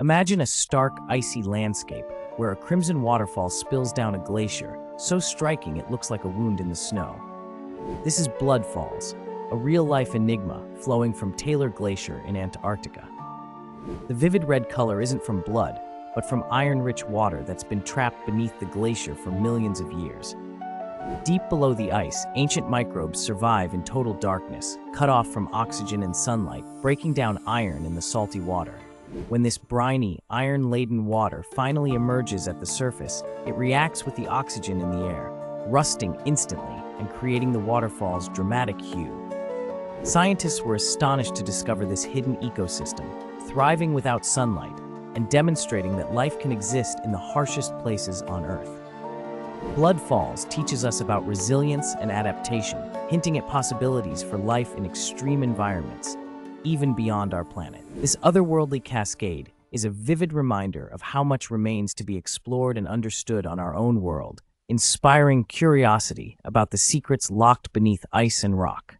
Imagine a stark, icy landscape where a crimson waterfall spills down a glacier, so striking it looks like a wound in the snow. This is Blood Falls, a real-life enigma flowing from Taylor Glacier in Antarctica. The vivid red color isn't from blood, but from iron-rich water that's been trapped beneath the glacier for millions of years. Deep below the ice, ancient microbes survive in total darkness, cut off from oxygen and sunlight, breaking down iron in the salty water. When this briny, iron-laden water finally emerges at the surface, it reacts with the oxygen in the air, rusting instantly and creating the waterfall's dramatic hue. Scientists were astonished to discover this hidden ecosystem, thriving without sunlight and demonstrating that life can exist in the harshest places on Earth. Blood Falls teaches us about resilience and adaptation, hinting at possibilities for life in extreme environments, even beyond our planet. This otherworldly cascade is a vivid reminder of how much remains to be explored and understood on our own world, inspiring curiosity about the secrets locked beneath ice and rock.